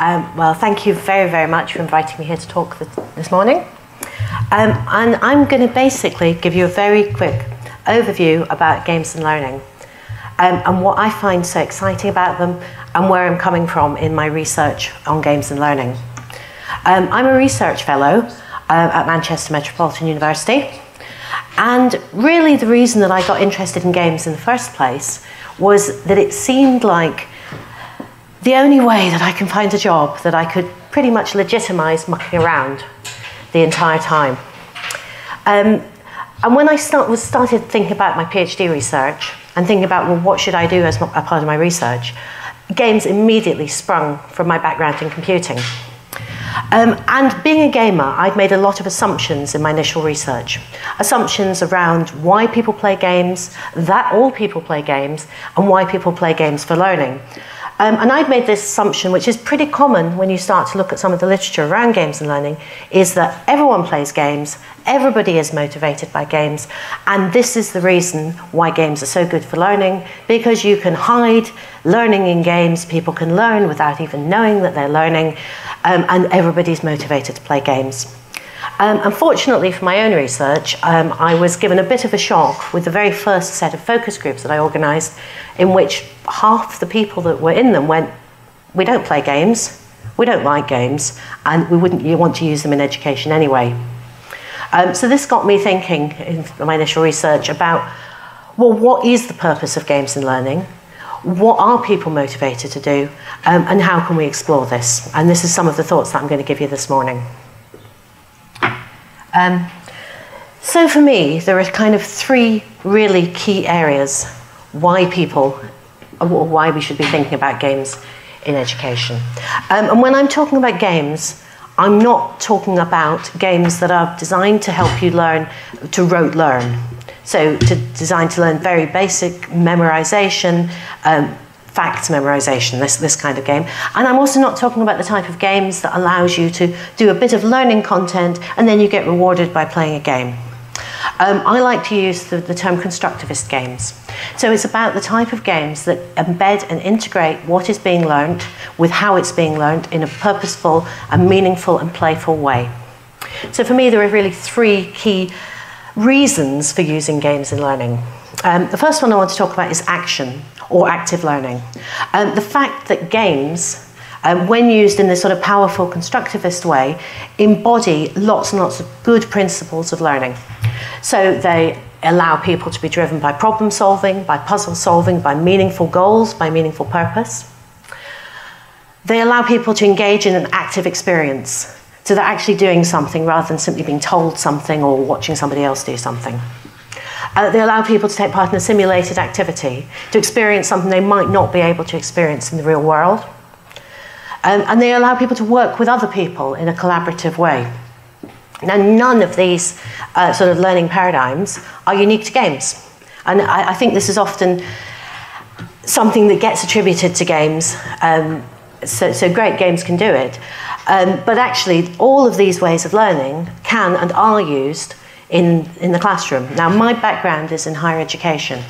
Um, well, thank you very, very much for inviting me here to talk this, this morning. Um, and I'm going to basically give you a very quick overview about games and learning um, and what I find so exciting about them and where I'm coming from in my research on games and learning. Um, I'm a research fellow uh, at Manchester Metropolitan University. And really, the reason that I got interested in games in the first place was that it seemed like the only way that I can find a job that I could pretty much legitimize mucking around the entire time. Um, and when I start, was started thinking about my PhD research and thinking about, well, what should I do as a part of my research, games immediately sprung from my background in computing. Um, and being a gamer, I'd made a lot of assumptions in my initial research. Assumptions around why people play games, that all people play games, and why people play games for learning. Um, and I'd made this assumption, which is pretty common when you start to look at some of the literature around games and learning, is that everyone plays games, everybody is motivated by games, and this is the reason why games are so good for learning, because you can hide learning in games, people can learn without even knowing that they're learning, um, and everybody's motivated to play games. Um, unfortunately for my own research, um, I was given a bit of a shock with the very first set of focus groups that I organised, in which half the people that were in them went, We don't play games, we don't like games, and we wouldn't want to use them in education anyway. Um, so this got me thinking in my initial research about well, what is the purpose of games and learning? What are people motivated to do? Um, and how can we explore this? And this is some of the thoughts that I'm going to give you this morning. Um, so for me, there are kind of three really key areas why people, or why we should be thinking about games in education. Um, and when I'm talking about games, I'm not talking about games that are designed to help you learn to rote learn. So to designed to learn very basic memorization, um, facts memorization, this, this kind of game. And I'm also not talking about the type of games that allows you to do a bit of learning content and then you get rewarded by playing a game. Um, I like to use the, the term constructivist games. So it's about the type of games that embed and integrate what is being learned with how it's being learned in a purposeful and meaningful and playful way. So for me, there are really three key reasons for using games in learning. Um, the first one I want to talk about is action or active learning. Um, the fact that games, um, when used in this sort of powerful constructivist way, embody lots and lots of good principles of learning. So they allow people to be driven by problem solving, by puzzle solving, by meaningful goals, by meaningful purpose. They allow people to engage in an active experience. So they're actually doing something rather than simply being told something or watching somebody else do something. Uh, they allow people to take part in a simulated activity, to experience something they might not be able to experience in the real world. Um, and they allow people to work with other people in a collaborative way. Now, none of these uh, sort of learning paradigms are unique to games. And I, I, think this is often something that gets attributed to games. Um, so, so, great games can do it. Um, but actually, all of these ways of learning can and are used in, in the classroom. Now, my background is in higher education.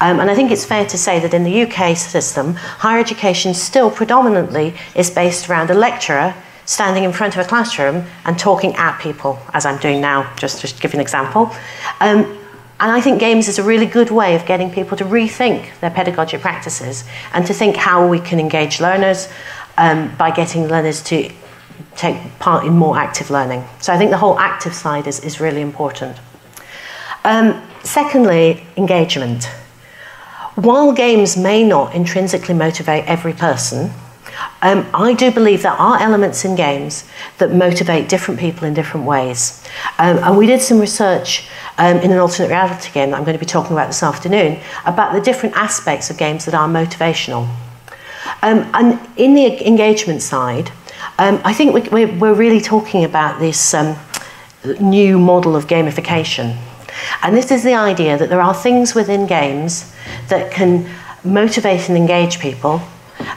Um, and I think it's fair to say that in the UK system, higher education still predominantly is based around a lecturer standing in front of a classroom and talking at people, as I'm doing now, just to give you an example. Um, and I think games is a really good way of getting people to rethink their pedagogic practices and to think how we can engage learners um, by getting learners to take part in more active learning. So I think the whole active side is, is really important. Um, secondly, engagement. While games may not intrinsically motivate every person, um, I do believe there are elements in games that motivate different people in different ways. Um, and we did some research um, in an alternate reality game that I'm going to be talking about this afternoon about the different aspects of games that are motivational. Um, and in the engagement side, um, I think we, we're really talking about this um, new model of gamification. And this is the idea that there are things within games that can motivate and engage people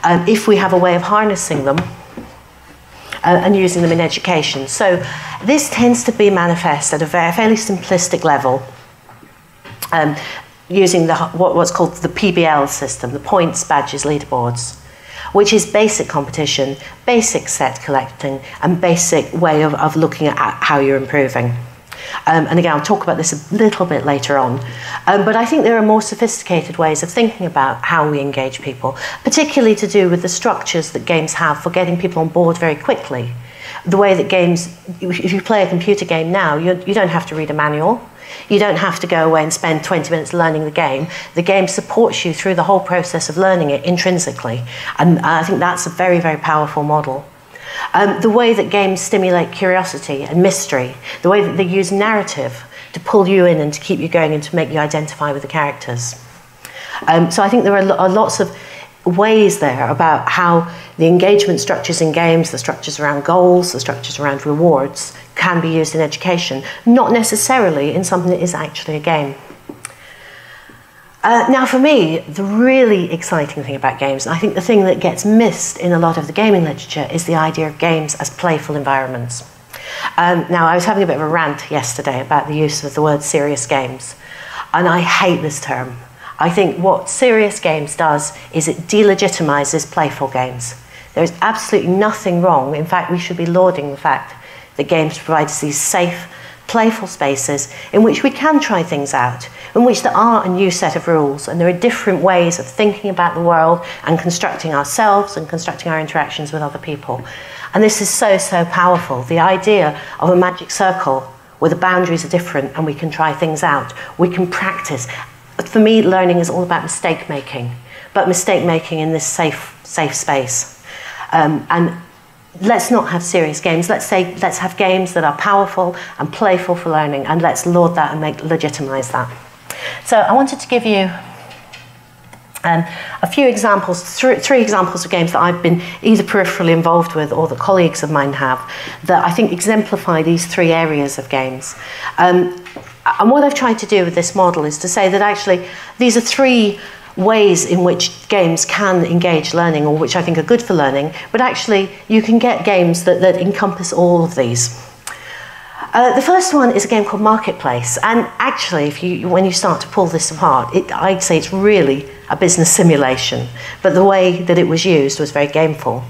um, if we have a way of harnessing them uh, and using them in education. So this tends to be manifest at a very, fairly simplistic level. Um, using the, what, what's called the PBL system, the points, badges, leaderboards which is basic competition, basic set collecting, and basic way of, of looking at how you're improving. Um, and again, I'll talk about this a little bit later on. Um, but I think there are more sophisticated ways of thinking about how we engage people, particularly to do with the structures that games have for getting people on board very quickly. The way that games, if you play a computer game now, you, you don't have to read a manual. You don't have to go away and spend 20 minutes learning the game. The game supports you through the whole process of learning it intrinsically. And I think that's a very, very powerful model. Um, the way that games stimulate curiosity and mystery, the way that they use narrative to pull you in and to keep you going and to make you identify with the characters. Um, so I think there are lots of ways there about how the engagement structures in games, the structures around goals, the structures around rewards, can be used in education, not necessarily in something that is actually a game. Uh, now, for me, the really exciting thing about games, and I think the thing that gets missed in a lot of the gaming literature, is the idea of games as playful environments. Um, now, I was having a bit of a rant yesterday about the use of the word serious games, and I hate this term. I think what serious games does is it delegitimizes playful games. There is absolutely nothing wrong. In fact, we should be lauding the fact that games provide us these safe, playful spaces in which we can try things out, in which there are a new set of rules and there are different ways of thinking about the world and constructing ourselves and constructing our interactions with other people. And this is so, so powerful. The idea of a magic circle where the boundaries are different and we can try things out, we can practice. For me, learning is all about mistake making, but mistake making in this safe, safe space. Um, and let's not have serious games. Let's say let's have games that are powerful and playful for learning, and let's laud that and make legitimize that. So I wanted to give you um, a few examples, th three examples of games that I've been either peripherally involved with or that colleagues of mine have, that I think exemplify these three areas of games. Um, and what I've tried to do with this model is to say that actually these are three ways in which games can engage learning or which I think are good for learning, but actually you can get games that, that encompass all of these. Uh, the first one is a game called Marketplace, and actually, if you, when you start to pull this apart, it, I'd say it's really a business simulation, but the way that it was used was very gameful.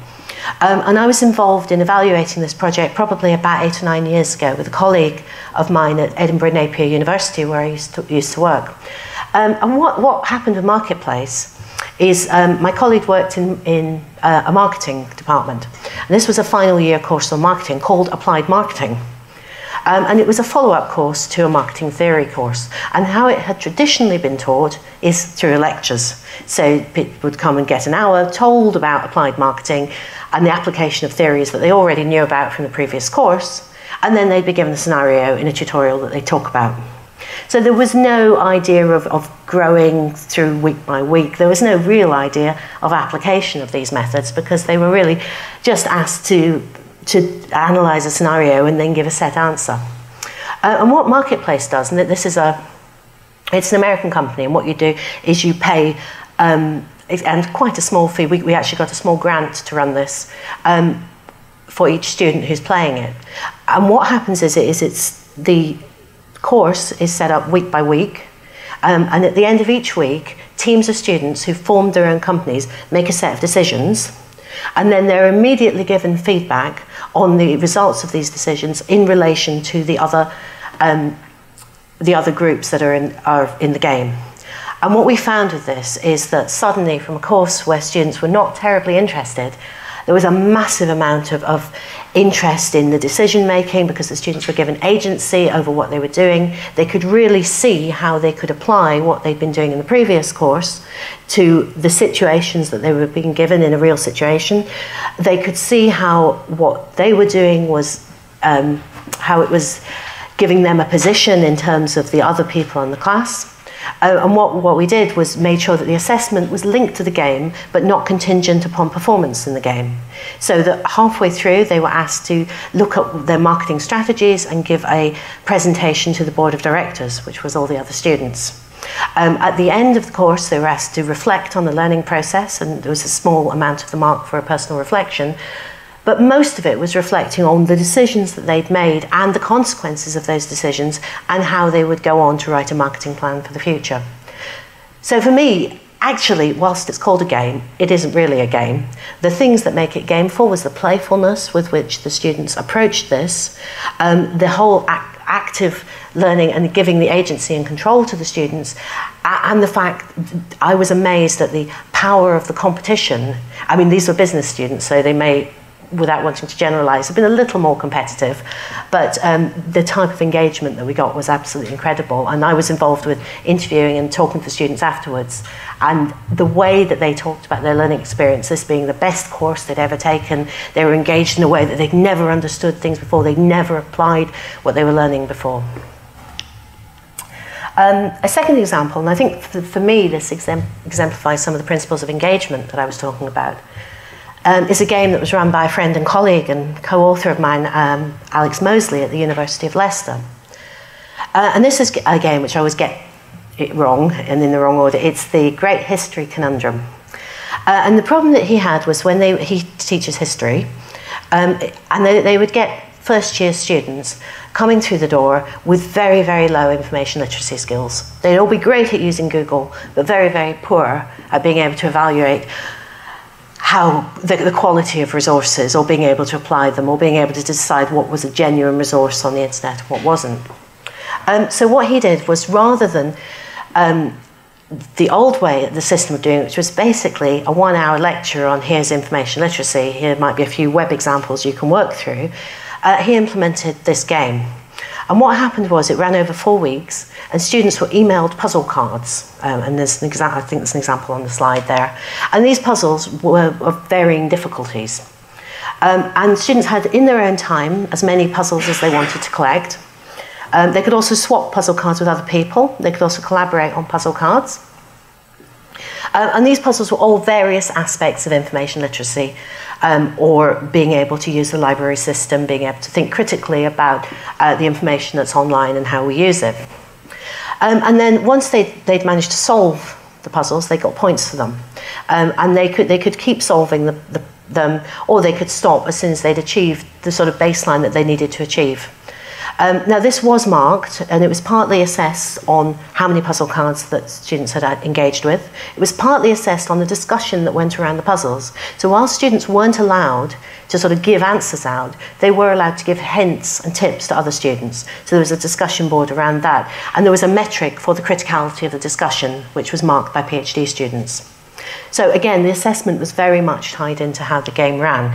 Um, and I was involved in evaluating this project probably about eight or nine years ago with a colleague of mine at Edinburgh Napier University, where I used to, used to work. Um, and what, what happened with Marketplace is um, my colleague worked in, in uh, a marketing department. And this was a final year course on marketing called Applied Marketing. Um, and it was a follow-up course to a marketing theory course. And how it had traditionally been taught is through lectures. So people would come and get an hour told about applied marketing and the application of theories that they already knew about from the previous course. And then they'd be given a scenario in a tutorial that they talk about. So there was no idea of, of growing through week by week. There was no real idea of application of these methods because they were really just asked to, to analyze a scenario and then give a set answer. Uh, and what Marketplace does, and this is a, it's an American company, and what you do is you pay, um, and quite a small fee, we, we actually got a small grant to run this, um, for each student who's playing it. And what happens is, it is it's the course is set up week by week. Um, and at the end of each week, teams of students who formed their own companies make a set of decisions. And then they're immediately given feedback on the results of these decisions in relation to the other, um, the other groups that are in, are in the game. And what we found with this is that suddenly, from a course where students were not terribly interested, there was a massive amount of, of interest in the decision making because the students were given agency over what they were doing. They could really see how they could apply what they'd been doing in the previous course to the situations that they were being given in a real situation. They could see how what they were doing was um, how it was giving them a position in terms of the other people in the class. Uh, and what, what we did was made sure that the assessment was linked to the game, but not contingent upon performance in the game. So that halfway through, they were asked to look at their marketing strategies and give a presentation to the board of directors, which was all the other students. Um, at the end of the course, they were asked to reflect on the learning process, and there was a small amount of the mark for a personal reflection. But most of it was reflecting on the decisions that they'd made and the consequences of those decisions and how they would go on to write a marketing plan for the future. So for me, actually, whilst it's called a game, it isn't really a game. The things that make it gameful was the playfulness with which the students approached this, um, the whole ac active learning and giving the agency and control to the students, and the fact I was amazed at the power of the competition. I mean, these were business students, so they may without wanting to generalize, have been a little more competitive, but um, the type of engagement that we got was absolutely incredible. And I was involved with interviewing and talking to the students afterwards. And the way that they talked about their learning experience, this being the best course they'd ever taken, they were engaged in a way that they'd never understood things before, they'd never applied what they were learning before. Um, a second example, and I think for, for me this exemplifies some of the principles of engagement that I was talking about, um, is a game that was run by a friend and colleague and co-author of mine, um, Alex Moseley at the University of Leicester. Uh, and this is a game which I always get it wrong and in the wrong order. It's the Great History Conundrum. Uh, and the problem that he had was when they, he teaches history, um, and they, they would get first year students coming through the door with very, very low information literacy skills. They'd all be great at using Google, but very, very poor at being able to evaluate how the, the, quality of resources or being able to apply them or being able to decide what was a genuine resource on the internet and what wasn't. Um, so what he did was rather than um, the old way, the system of doing it, which was basically a one hour lecture on here's information literacy, here might be a few web examples you can work through, uh, he implemented this game. And what happened was it ran over four weeks, and students were emailed puzzle cards. Um, and there's an example, I think there's an example on the slide there. And these puzzles were of varying difficulties. Um, and students had, in their own time, as many puzzles as they wanted to collect. Um, they could also swap puzzle cards with other people. They could also collaborate on puzzle cards. Uh, and these puzzles were all various aspects of information literacy um, or being able to use the library system, being able to think critically about uh, the information that's online and how we use it. Um, and then once they'd, they'd managed to solve the puzzles, they got points for them. Um, and they could, they could keep solving the, the, them, or they could stop as soon as they'd achieved the sort of baseline that they needed to achieve. Um, now, this was marked, and it was partly assessed on how many puzzle cards that students had engaged with. It was partly assessed on the discussion that went around the puzzles. So while students weren't allowed to sort of give answers out, they were allowed to give hints and tips to other students. So there was a discussion board around that. And there was a metric for the criticality of the discussion, which was marked by PhD students. So again, the assessment was very much tied into how the game ran.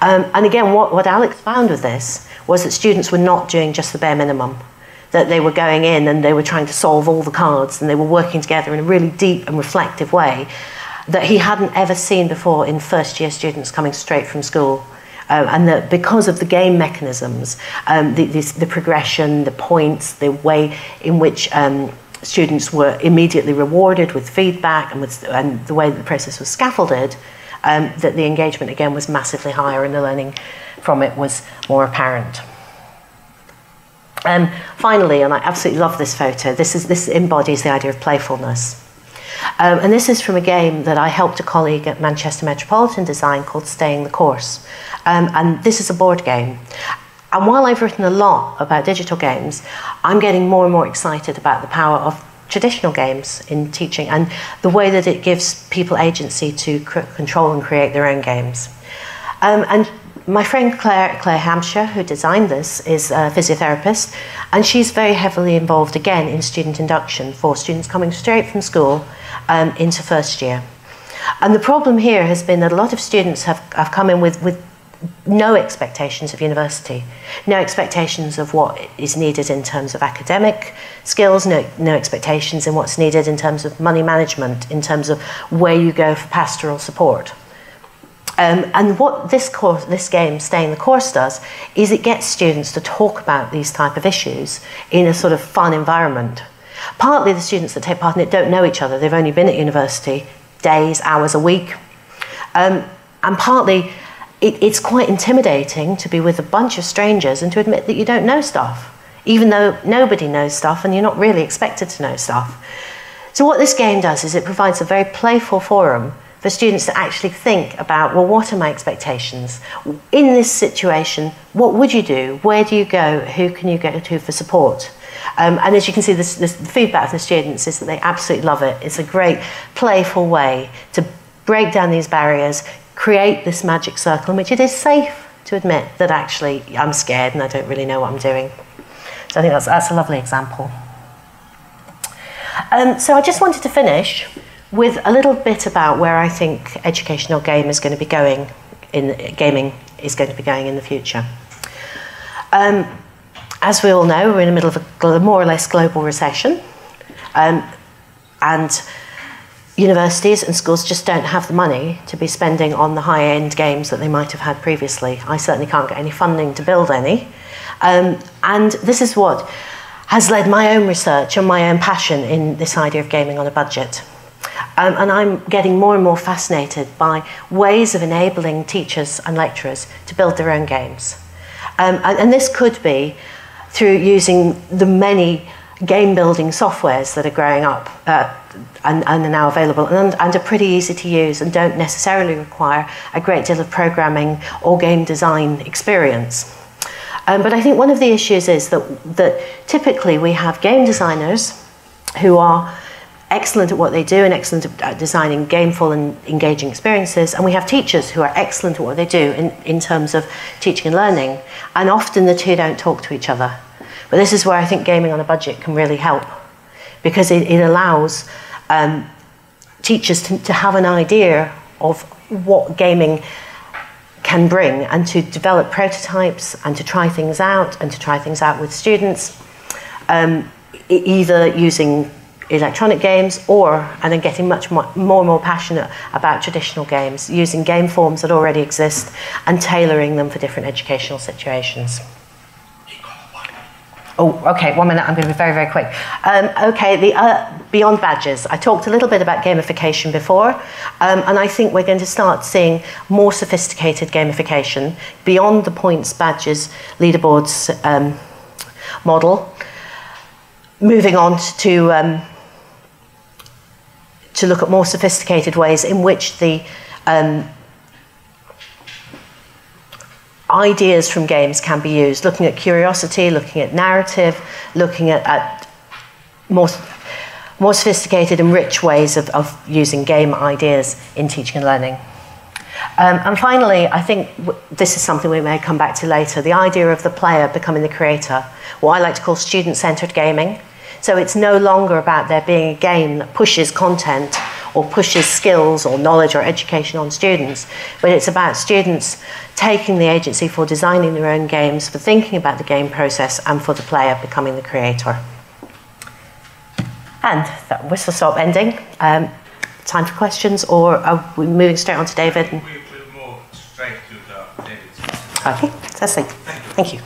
Um, and again, what, what Alex found with this was that students were not doing just the bare minimum. That they were going in and they were trying to solve all the cards and they were working together in a really deep and reflective way that he hadn't ever seen before in first year students coming straight from school. Um, and that because of the game mechanisms, um, the, the, progression, the points, the way in which um, students were immediately rewarded with feedback and, with, and the way that the process was scaffolded, um, that the engagement again was massively higher and the learning from it was more apparent. Um, finally, and I absolutely love this photo, this, is, this embodies the idea of playfulness. Um, and this is from a game that I helped a colleague at Manchester Metropolitan design called Staying the Course. Um, and this is a board game. And while I've written a lot about digital games, I'm getting more and more excited about the power of traditional games in teaching and the way that it gives people agency to control and create their own games. Um, and my friend Claire, Claire Hampshire, who designed this, is a physiotherapist, and she's very heavily involved again in student induction for students coming straight from school um, into first year. And the problem here has been that a lot of students have, have come in with, with no expectations of university, no expectations of what is needed in terms of academic skills, no, no expectations in what's needed in terms of money management, in terms of where you go for pastoral support. Um, and what this course, this game, Staying the Course, does is it gets students to talk about these type of issues in a sort of fun environment. Partly the students that take part in it don't know each other. They've only been at university days, hours a week. Um, and partly it, it's quite intimidating to be with a bunch of strangers and to admit that you don't know stuff, even though nobody knows stuff and you're not really expected to know stuff. So, what this game does is it provides a very playful forum for students to actually think about well, what are my expectations? In this situation, what would you do? Where do you go? Who can you go to for support? Um, and as you can see, this, this, the feedback from the students is that they absolutely love it. It's a great, playful way to break down these barriers, create this magic circle in which it is safe to admit that actually I'm scared and I don't really know what I'm doing. So I think that's, that's a lovely example. Um, so I just wanted to finish with a little bit about where I think educational game is going to be going in gaming is going to be going in the future. Um, as we all know, we're in the middle of a more or less global recession, um, and universities and schools just don't have the money to be spending on the high end games that they might have had previously. I certainly can't get any funding to build any. Um, and this is what has led my own research and my own passion in this idea of gaming on a budget. Um, and I'm getting more and more fascinated by ways of enabling teachers and lecturers to build their own games. Um, and, and this could be through using the many game building softwares that are growing up uh, and, and, are now available and, and, are pretty easy to use and don't necessarily require a great deal of programming or game design experience. Um, but I think one of the issues is that, that typically we have game designers who are excellent at what they do and excellent at designing gameful and engaging experiences. And we have teachers who are excellent at what they do in, in terms of teaching and learning. And often the two don't talk to each other. But this is where I think gaming on a budget can really help because it, it allows um, teachers to, to have an idea of what gaming can bring and to develop prototypes and to try things out and to try things out with students, um, either using electronic games or, and then getting much more, more and more passionate about traditional games, using game forms that already exist and tailoring them for different educational situations. Oh, okay, one minute, I'm going to be very, very quick. Um, okay, the uh, beyond badges. I talked a little bit about gamification before, um, and I think we're going to start seeing more sophisticated gamification beyond the points, badges, leaderboards um, model. Moving on to, um, to look at more sophisticated ways in which the um, ideas from games can be used, looking at curiosity, looking at narrative, looking at, at more, more sophisticated and rich ways of, of using game ideas in teaching and learning. Um, and finally, I think this is something we may come back to later the idea of the player becoming the creator, what I like to call student centered gaming. So it's no longer about there being a game that pushes content or pushes skills or knowledge or education on students, but it's about students taking the agency for designing their own games, for thinking about the game process, and for the player becoming the creator. And that whistle stop ending. Um, time for questions, or are we moving straight on to David? We more straight to David. Okay. Thank you. Thank you.